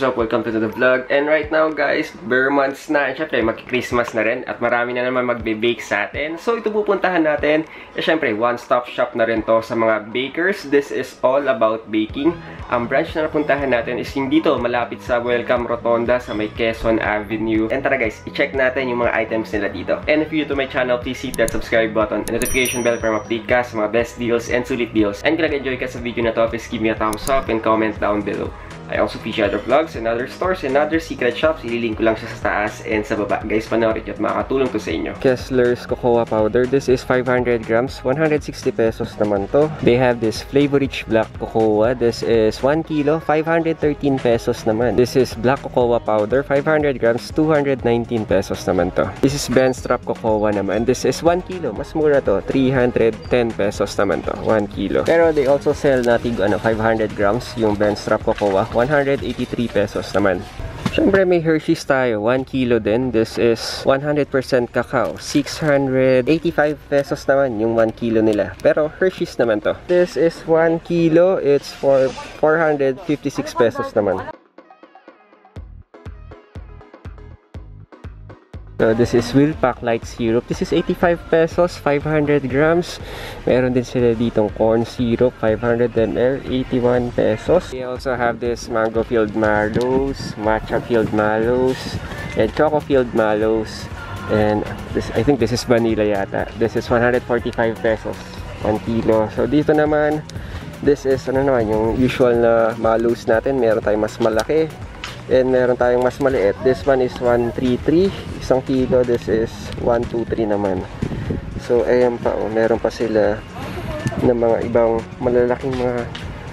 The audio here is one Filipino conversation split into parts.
what's up? Welcome to the vlog. And right now guys, bare months na. And syempre, mag-Christmas na rin. At marami na naman magbe-bake sa atin. So ito pupuntahan natin. Eh syempre, one-stop shop na rin to sa mga bakers. This is all about baking. Ang branch na napuntahan natin is yung dito, malapit sa Welcome Rotonda sa may Quezon Avenue. And tara guys, i-check natin yung mga items nila dito. And if you're to my channel, please hit that subscribe button and notification bell para ma-update ka sa mga best deals and sulit deals. And kung nag-enjoy ka sa video na to, please give me a thumbs up and comment down below. I also feature other vlogs and other stores and other secret shops. Ililink ko lang siya sa taas and sa baba. Guys, panoorin at makakatulong to sa inyo. Kessler's Cocoa Powder. This is 500 grams. 160 pesos naman to. They have this flavor-rich black cocoa. This is 1 kilo. 513 pesos naman. This is black cocoa powder. 500 grams. 219 pesos naman to. This is Ben Strap Cocoa naman. This is 1 kilo. Mas mura to. 310 pesos naman to. 1 kilo. Pero they also sell natin ano, 500 grams yung Ben Strap Cocoa. 183 pesos naman. Siyempre may Hershey's tayo, 1 kilo din. This is 100% cacao. 685 pesos naman yung 1 kilo nila. Pero Hershey's naman to. This is 1 kilo. It's for 456 pesos naman. So, this is Wilpack Light Syrup. This is 85 pesos, 500 grams. Meron din sila ditong corn syrup, 500 ml, 81 pesos. They also have this mango filled mallows, matcha filled mallows, and choco filled mallows. And this, I think this is vanilla yata. This is 145 pesos, 1 kilo. So, dito naman, this is ano naman, yung usual na mallows natin. Meron tayong mas malaki. And meron tayong mas maliit. This one is 133. Isang kilo. This is 123 naman. So, ayan pa. Oh, meron pa sila ng mga ibang malalaking mga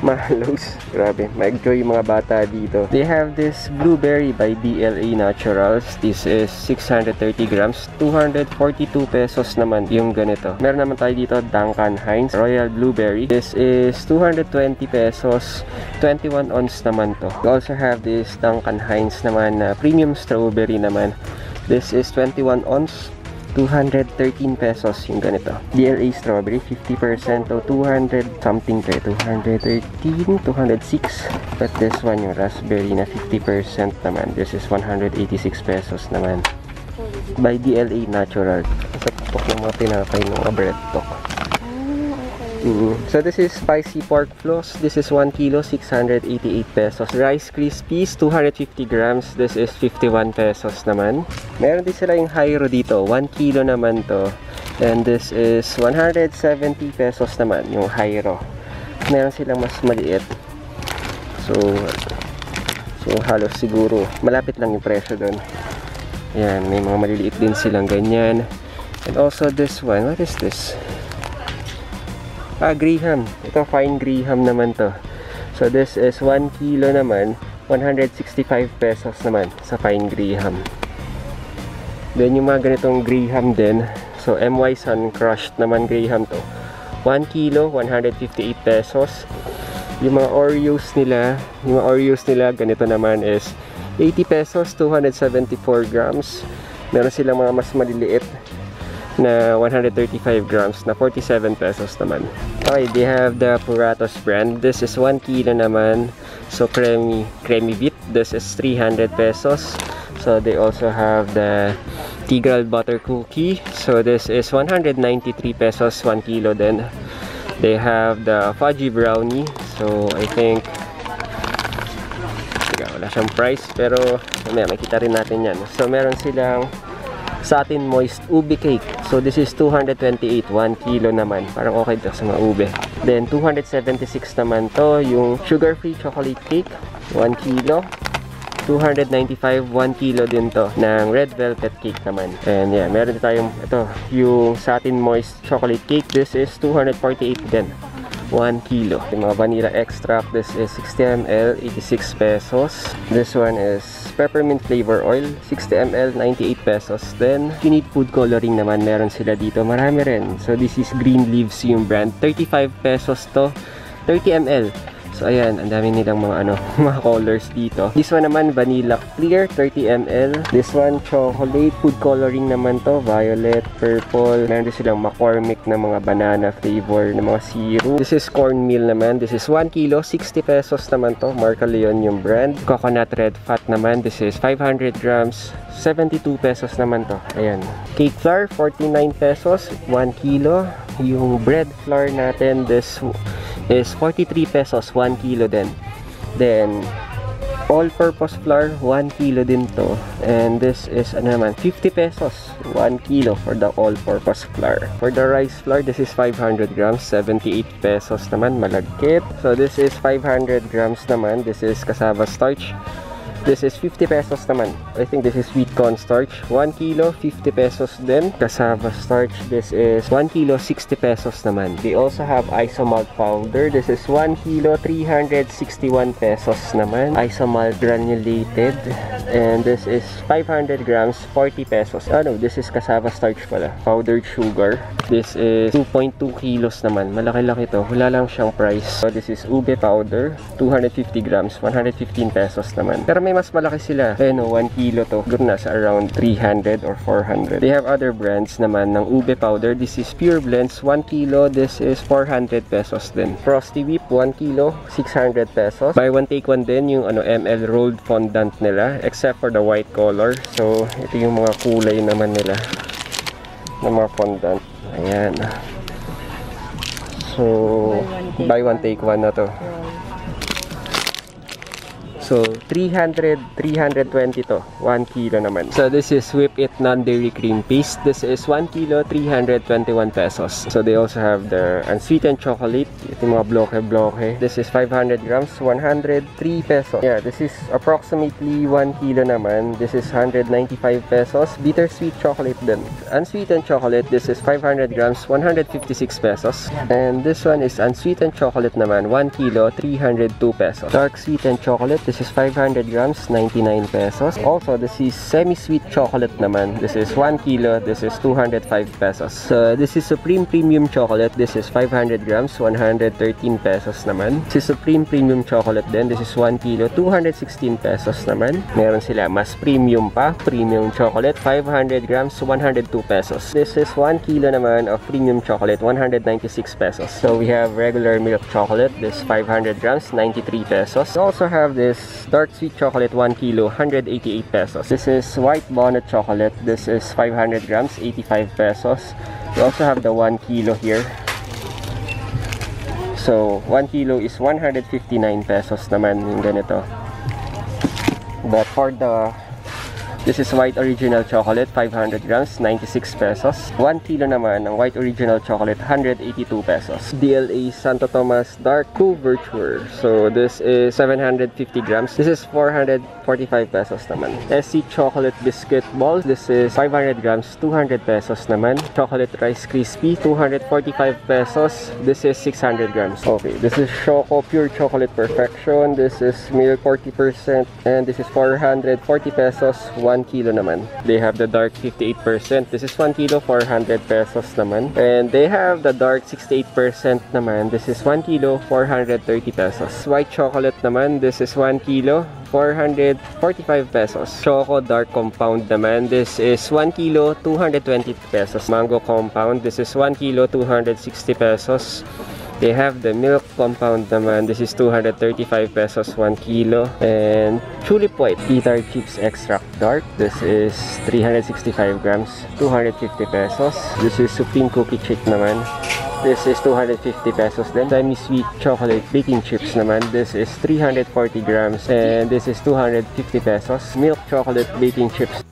mallows. Grabe. Mag-enjoy mga bata dito. They have this blueberry by DLA Naturals. This is 630 grams. 242 pesos naman yung ganito. Meron naman tayo dito Duncan Hines Royal Blueberry. This is 220 pesos. 21 ounce naman to. We also have this Duncan Hines naman na uh, premium strawberry naman. This is 21 ounce. 213 pesos yung ganito. DLA strawberry, 50% o 200 something pa. 213, 206. But this one, yung raspberry na 50% naman. This is 186 pesos naman. By DLA Natural. Sa tapok ng mga tinapay ng abretok. 15. So this is spicy pork floss. This is 1 kilo, 688 pesos. Rice Krispies, 250 grams. This is 51 pesos naman. Meron din sila yung Hyro dito. 1 kilo naman to. And this is 170 pesos naman yung Hyro. Meron silang mas maliit. So, so halos siguro. Malapit lang yung presyo doon. Ayan, may mga maliliit din silang ganyan. And also this one. What is this? Ah, Graham. Ito, fine Graham naman to. So, this is 1 kilo naman. 165 pesos naman sa fine Graham. Then, yung mga ganitong Graham din. So, MY Sun Crushed naman Graham to. 1 kilo, 158 pesos. Yung mga Oreos nila, yung mga Oreos nila, ganito naman is 80 pesos, 274 grams. Meron silang mga mas maliliit na 135 grams na 47 pesos naman. Okay, they have the Puratos brand. This is 1 kilo naman. So, creamy, creamy bit. This is 300 pesos. So, they also have the Tigral butter cookie. So, this is 193 pesos 1 kilo then. They have the fudgy brownie. So, I think wala siyang price pero may makita rin natin yan. So, meron silang satin moist ube cake. So this is 228, 1 kilo naman. Parang okay to sa mga ube. Then 276 naman to, yung sugar-free chocolate cake, 1 kilo. 295, 1 kilo din to ng red velvet cake naman. And yeah, meron tayong ito, yung satin moist chocolate cake. This is 248 din. 1 kilo. Yung mga vanilla extract, this is 60 ml, 86 pesos. This one is peppermint flavor oil, 60 ml, 98 pesos. Then, if you need food coloring naman, meron sila dito. Marami rin. So, this is Green Leaves yung brand. 35 pesos to. 30 ml. So, ayan, ang dami nilang mga ano, mga colors dito. This one naman, vanilla clear, 30 ml. This one, chocolate. Food coloring naman to, violet, purple. Meron din silang McCormick na mga banana flavor na mga syrup. This is cornmeal naman. This is 1 kilo, 60 pesos naman to. Marca Leon yung brand. Coconut red fat naman. This is 500 grams, 72 pesos naman to. Ayan. Cake flour, 49 pesos, 1 kilo. Yung bread flour natin, this is 43 pesos, 1 kilo din. Then, all-purpose flour, 1 kilo din to. And this is, ano naman, 50 pesos, 1 kilo for the all-purpose flour. For the rice flour, this is 500 grams, 78 pesos naman, malagkit. So, this is 500 grams naman. This is cassava starch. This is 50 pesos naman. I think this is sweet corn starch. 1 kilo, 50 pesos din. Cassava starch, this is 1 kilo, 60 pesos naman. They also have isomalt powder. This is 1 kilo, 361 pesos naman. Isomalt granulated. And this is 500 grams, 40 pesos. Oh no, this is cassava starch pala. Powdered sugar. This is 2.2 kilos naman. Malaki-laki to. Wala lang siyang price. So this is ube powder. 250 grams, 115 pesos naman. Pero may mas malaki sila. Ayun o, 1 kilo to. Siguro nasa around 300 or 400. They have other brands naman ng ube powder. This is Pure Blends, 1 kilo. This is 400 pesos din. Frosty Whip, 1 kilo, 600 pesos. Buy one take one din yung ano ML rolled fondant nila except for the white color. So, ito yung mga kulay naman nila ng mga fondant. Ayan. So, buy one take one na to. So, 300, 320 to. 1 kilo naman. So, this is Whip It Non-Dairy Cream Paste. This is 1 kilo, 321 pesos. So, they also have the unsweetened chocolate. Ito mga bloke-bloke. This is 500 grams, 103 pesos. Yeah, this is approximately 1 kilo naman. This is 195 pesos. Bittersweet chocolate din. Unsweetened chocolate, this is 500 grams, 156 pesos. And this one is unsweetened chocolate naman, 1 kilo, 302 pesos. Dark sweetened chocolate, this is 500 grams, 99 pesos. Also, this is semi-sweet chocolate naman. This is 1 kilo, this is 205 pesos. So, this is Supreme Premium Chocolate. This is 500 grams, 113 pesos naman. This is Supreme Premium Chocolate din. This is 1 kilo, 216 pesos naman. Meron sila mas premium pa. Premium Chocolate, 500 grams, 102 pesos. This is 1 kilo naman of Premium Chocolate, 196 pesos. So, we have regular milk chocolate. This 500 grams, 93 pesos. We also have this dark sweet chocolate 1 kilo 188 pesos. This is white bonnet chocolate. This is 500 grams 85 pesos. We also have the 1 kilo here. So 1 kilo is 159 pesos naman yung ganito. But for the This is white original chocolate, 500 grams, 96 pesos. 1 kilo naman ng white original chocolate, 182 pesos. DLA Santo Tomas Dark Cool Virtuer. So this is 750 grams. This is 445 pesos naman. SC Chocolate Biscuit Balls. This is 500 grams, 200 pesos naman. Chocolate Rice Crispy, 245 pesos. This is 600 grams. Okay, this is Choco Pure Chocolate Perfection. This is milk 40% and this is 440 pesos. 1 kilo naman. They have the dark 58%. This is 1 kilo, 400 pesos naman. And they have the dark 68% naman. This is 1 kilo, 430 pesos. White chocolate naman. This is 1 kilo, 445 pesos. Choco Dark Compound naman. This is 1 kilo, 220 pesos. Mango Compound. This is 1 kilo, 260 pesos. They have the milk compound naman. This is 235 pesos 1 kilo. And Tulip White Guitar Chips Extract Dark. This is 365 grams, 250 pesos. This is Supreme Cookie Chick naman. This is 250 pesos then Demi Sweet Chocolate Baking Chips naman. This is 340 grams and this is 250 pesos. Milk Chocolate Baking Chips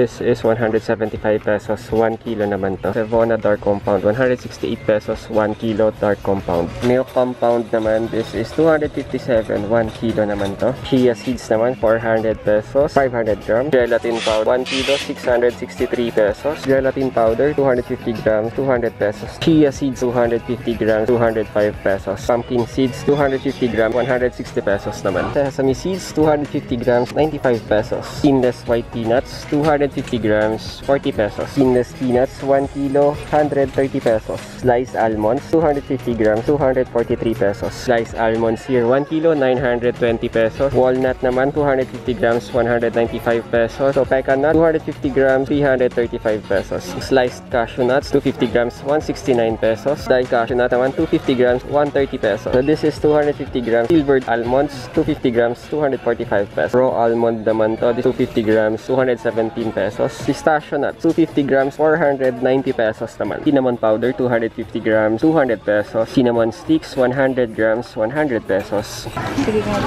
This is 175 pesos, 1 kilo naman to. Sevona Dark Compound, 168 pesos, 1 kilo Dark Compound. Milk Compound naman, this is 257, 1 kilo naman to. Chia Seeds naman, 400 pesos, 500 grams. Gelatin Powder, 1 kilo, 663 pesos. Gelatin Powder, 250 grams, 200 pesos. Chia Seeds, 250 grams, 205 pesos. Pumpkin Seeds, 250 grams, 160 pesos naman. Sesame Seeds, 250 grams, 95 pesos. Seamless White Peanuts, 250 grams, 40 pesos. Seamless Peanuts, 1 kilo, 130 pesos. Sliced Almonds, 250 grams, 243 pesos. Sliced Almonds here, 1 kilo, 920 pesos. Walnut naman, 250 grams, 195 pesos. So, pecan nut, 250 grams, 335 pesos. Sliced cashew nuts, 250 grams, 169 pesos. Sliced cashew nut naman, 250 grams, 130 pesos. So, this is 250 grams. Silvered almonds, 250 grams, 245 pesos. Raw almond naman to, this 250 grams, 217 pesos. Pistachio nuts, 250 grams, 490 pesos naman. Cinnamon powder, 250 grams, 200 pesos. Cinnamon sticks, 100 grams, 100 pesos. Sige nga.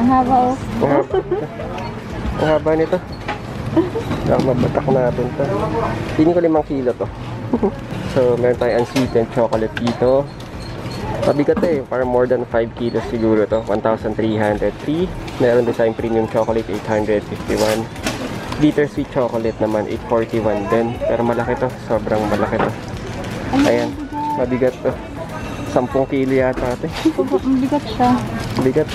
Ang haba oh. Ang haba. Ang haba nito. Mabatak natin to. Tingin ko 5 kilo to. so, meron tayong unsweetened chocolate dito. Mabigat eh. Parang more than 5 kilos siguro to. 1,303. Meron din tayong premium chocolate, 851. Bittersweet chocolate naman, 841 din. Pero malaki to. Sobrang malaki to. Ayan. Mabigat to. 10 kilo yata ito. Ang bigat siya. Bigat.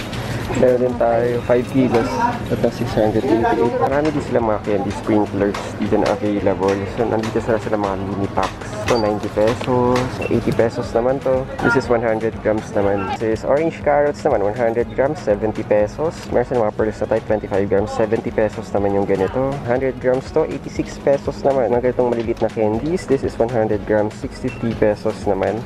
Meron din tayo 5 kilos at ng 688. Marami din sila mga candy sprinklers dito na available. So, nandito sila sila mga mini packs. So, 90 pesos. 80 pesos naman to. This is 100 grams naman. This is orange carrots naman. 100 grams, 70 pesos. Meron sila mga pearls na type, 25 grams, 70 pesos naman yung ganito. 100 grams to, 86 pesos naman. Mga ganitong malilit na candies. This is 100 grams, 63 pesos naman.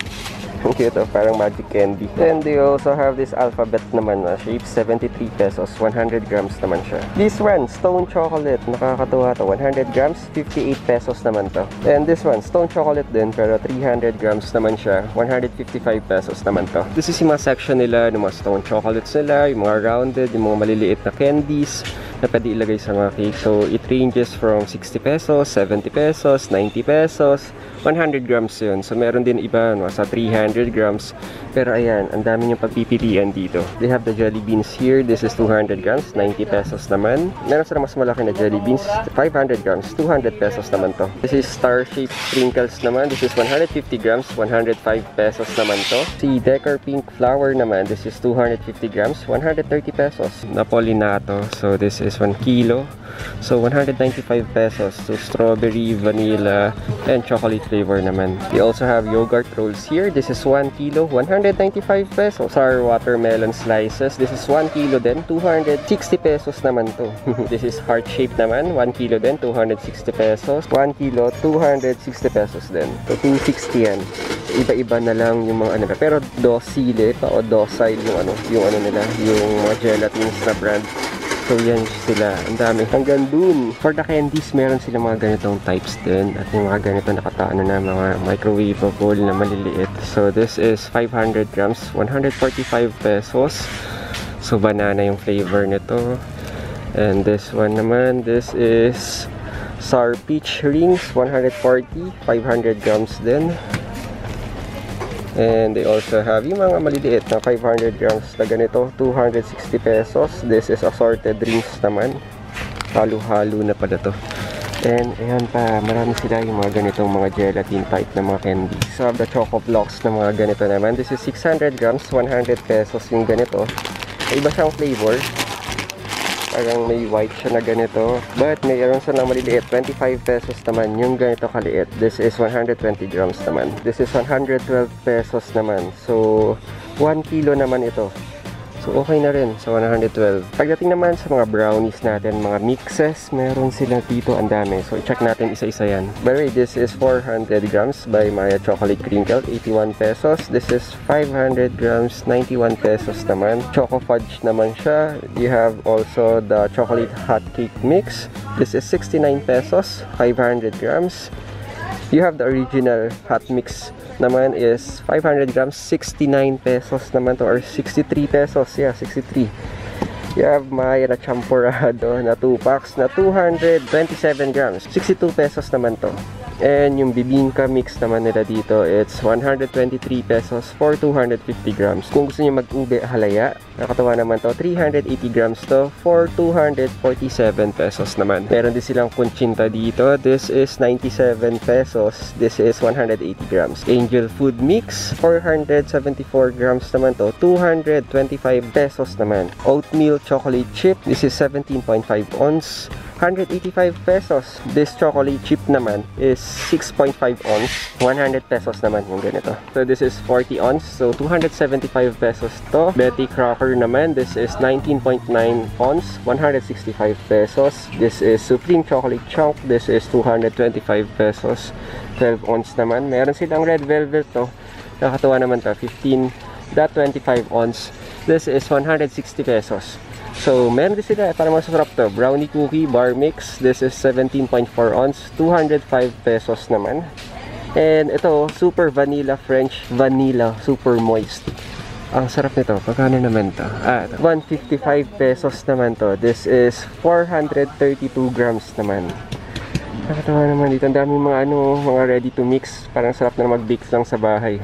Cute, oh, parang magic candy. Then they also oh. have this alphabet naman na shape, 73 pesos, 100 grams naman siya. This one, stone chocolate, nakakatuwa to, 100 grams, 58 pesos naman to. And this one, stone chocolate din, pero 300 grams naman siya, 155 pesos naman to. This is yung mga section nila, ng mga stone chocolates nila, yung mga rounded, yung mga maliliit na candies na pwede ilagay sa mga cake. So, it ranges from 60 pesos, 70 pesos, 90 pesos, 100 grams yun. So, meron din iba, ano, nasa 300 100 grams. Pero ayan, ang dami niyong pagpipilian dito. They have the jelly beans here. This is 200 grams, 90 pesos naman. Meron sila mas malaki na jelly beans, 500 grams, 200 pesos naman to. This is star-shaped sprinkles naman. This is 150 grams, 105 pesos naman to. Si Decker Pink Flower naman, this is 250 grams, 130 pesos. Napolinato, so this is 1 kilo. So 195 pesos. So strawberry, vanilla, and chocolate flavor naman. We also have yogurt rolls here. This is 1 kilo, 195 pesos. Sour watermelon slices. This is 1 kilo din, 260 pesos naman to. this is heart-shaped naman, 1 kilo din, 260 pesos. 1 kilo, 260 pesos din. So, 260 yan. Iba-iba na lang yung mga ano. Pero docile pa o docile yung ano, yung ano nila, yung mga gelatins na brand. So yan sila, ang dami. Hanggang dun, for the candies, meron sila mga ganitong types din. At yung mga ganito nakataano na mga microwavable na maliliit. So this is 500 grams, 145 pesos. So banana yung flavor nito. And this one naman, this is sour peach rings, 140, 500 grams din. And they also have yung mga maliliit na 500 grams na ganito, 260 pesos. This is assorted drinks naman. Halo-halo na pala to. And ayan pa, marami sila yung mga ganitong mga gelatin type na mga candy. So the Choco Blocks na mga ganito naman. This is 600 grams, 100 pesos yung ganito. Iba siyang flavor. Parang may white siya na ganito. But mayroon siya ng maliliit. 25 pesos naman yung ganito kaliit. This is 120 grams naman. This is 112 pesos naman. So, 1 kilo naman ito. So, okay na rin sa 112. Pagdating naman sa mga brownies natin, mga mixes, meron sila dito ang dami. So, i-check natin isa-isa yan. By the way, this is 400 grams by Maya Chocolate Crinkle, 81 pesos. This is 500 grams, 91 pesos naman. Choco Fudge naman siya. You have also the Chocolate Hot Cake Mix. This is 69 pesos, 500 grams. You have the original hot mix naman is 500 grams, 69 pesos naman to or 63 pesos. Yeah, 63. You have Maya na champurado na 2 packs na 227 grams. 62 pesos naman to. And yung bibingka mix naman nila dito, it's 123 pesos for 250 grams. Kung gusto niyo mag-ube halaya, nakatawa naman to, 380 grams to for 247 pesos naman. Meron din silang kunchinta dito. This is 97 pesos. This is 180 grams. Angel Food Mix, 474 grams naman to, 225 pesos naman. Oatmeal Chocolate Chip, this is 17.5 ounce. 185 pesos. This chocolate chip naman is 6.5 ounce. 100 pesos naman yung ganito. So this is 40 ounce. So 275 pesos to. Betty Crocker naman. This is 19.9 ounce. 165 pesos. This is Supreme Chocolate Chunk. This is 225 pesos. 12 ounce naman. Meron silang red velvet to. Nakatuwa naman to. 15.25 ounce. This is 160 pesos. So, meron din sila para masasarap to. Brownie cookie bar mix. This is 17.4 ounce. 205 pesos naman. And ito, super vanilla French vanilla. Super moist. Ang sarap nito. Pagkano naman to? Ah, 155 pesos naman to. This is 432 grams naman. Nakatawa naman dito. Ang daming mga ano, mga ready to mix. Parang sarap na mag-bake lang sa bahay.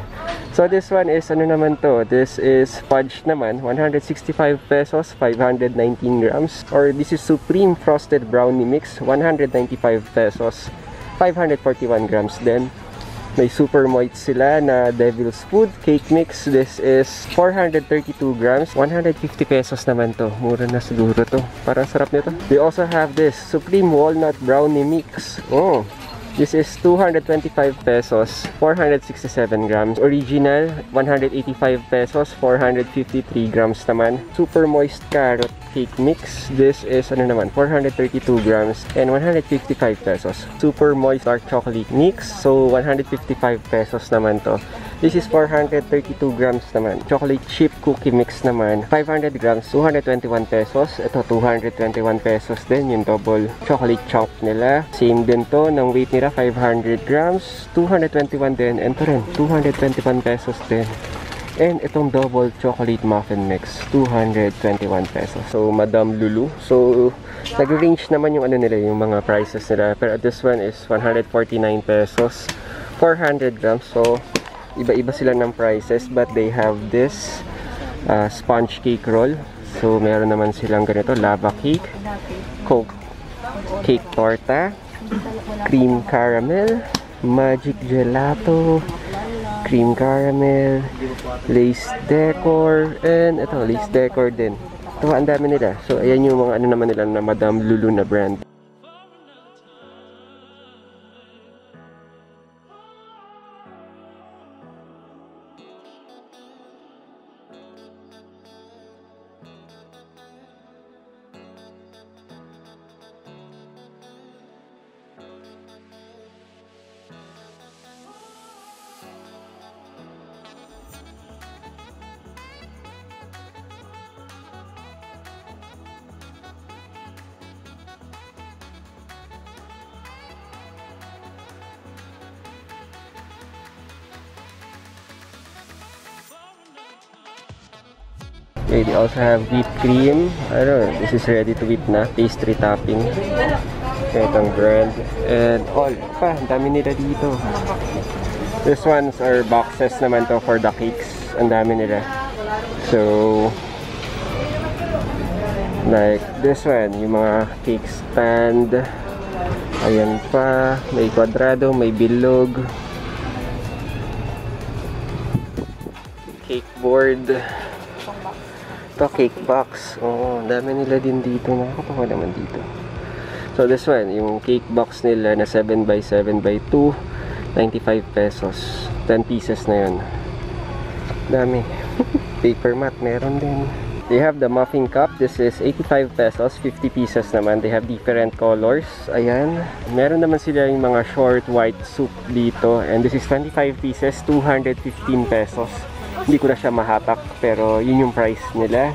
So this one is ano naman to? This is fudge naman, 165 pesos, 519 grams. Or this is Supreme Frosted Brownie Mix, 195 pesos, 541 grams din. May super moist sila na Devil's Food Cake Mix. This is 432 grams. 150 pesos naman to. Mura na siguro to. Parang sarap nito. They also have this Supreme Walnut Brownie Mix. Oh, This is 225 pesos, 467 grams. Original, 185 pesos, 453 grams naman. Super moist carrot cake mix. This is ano naman, 432 grams and 155 pesos. Super moist dark chocolate mix. So 155 pesos naman to. This is 432 grams naman. Chocolate chip cookie mix naman. 500 grams, 221 pesos. Ito, 221 pesos din yung double chocolate chunk nila. Same din to, ng weight nila, 500 grams. 221 din. And to rin, 221 pesos din. And itong double chocolate muffin mix, 221 pesos. So, Madam Lulu. So, nag-range naman yung ano nila, yung mga prices nila. Pero this one is 149 pesos. 400 grams. So, iba-iba sila ng prices but they have this uh, sponge cake roll. So meron naman silang ganito lava cake coke cake torta cream caramel magic gelato cream caramel lace decor and ito lace decor din. Ito ang dami nila. So ayan yung mga ano naman nila na Madame Lulu na brand Okay, they also have whipped cream. I don't know, this is ready to whip na. Pastry topping. Itong brand. And all. Pa, ang dami nila dito. This ones are boxes naman to for the cakes. Ang dami nila. So, like this one, yung mga cake stand. Ayan pa. May kwadrado, may bilog. Cake board. Ito, cake box. Oo, dami nila din dito. Nakakatawa naman dito. So, this one, yung cake box nila na 7x7x2, 95 pesos. 10 pieces na yun. Dami. Paper mat, meron din. They have the muffin cup. This is 85 pesos. 50 pieces naman. They have different colors. Ayan. Meron naman sila yung mga short white soup dito. And this is 25 pieces. 215 pesos. Hindi ko na siya mahatak. Pero yun yung price nila.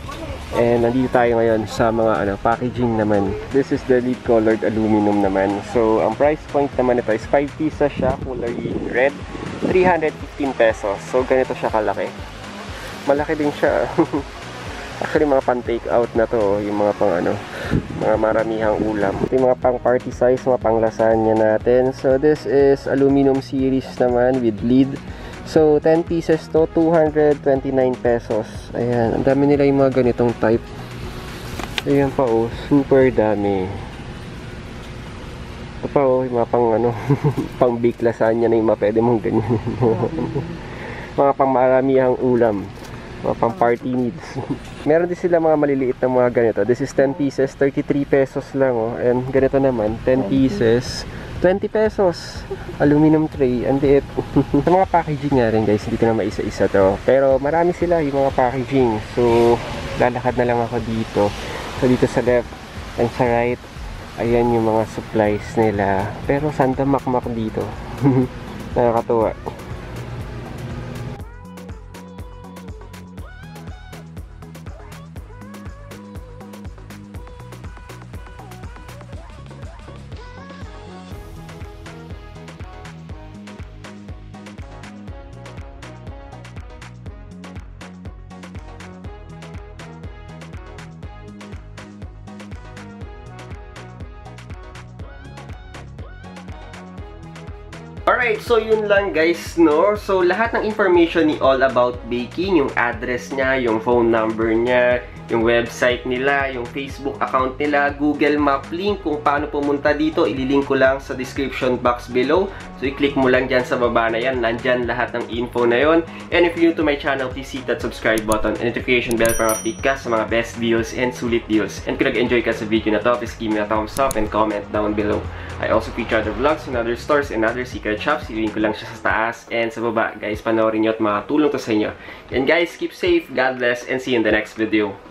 And nandito tayo ngayon sa mga ano, packaging naman. This is the lead colored aluminum naman. So, ang price point naman ito is 5 pieces siya, kulay red. 315 pesos. So, ganito siya kalaki. Malaki din siya. Actually, mga pan-take out na to, yung mga pang ano, mga maramihang ulam. Ito yung mga pang party size, mga pang lasagna natin. So, this is aluminum series naman with lid. So, 10 pieces to, 229 pesos. Ayan, ang dami nila yung mga ganitong type. Ayan pa oh, super dami. Ito pa oh, yung mga pang ano, pang bake lasagna na yung mga pwede mong ganyan. mga pang maramihang ulam. Mga pang party needs. Meron din sila mga maliliit na mga ganito. This is 10 pieces, 33 pesos lang oh. And ganito naman, 10 pieces, 20 pesos. Aluminum tray, ang liit. Sa mga packaging nga rin guys, hindi ko na maisa-isa to. Pero marami sila yung mga packaging. So, lalakad na lang ako dito. So, dito sa left and sa right, ayan yung mga supplies nila. Pero sanda makmak dito. Nakakatuwa. Alright, so yun lang guys, no? So lahat ng information ni All About Baking, yung address niya, yung phone number niya, yung website nila, yung Facebook account nila, Google Map link kung paano pumunta dito, ililink ko lang sa description box below. So i-click mo lang dyan sa baba na yan, nandyan lahat ng info na yon. And if you're new to my channel, please hit that subscribe button and notification bell para update ka sa mga best deals and sulit deals. And kung nag-enjoy ka sa video na to, please give me a thumbs up and comment down below. I also feature other vlogs in other stores and other secret shops. Ililink ko lang siya sa taas and sa baba. Guys, panoorin nyo at makatulong to sa inyo. And guys, keep safe, God bless, and see you in the next video.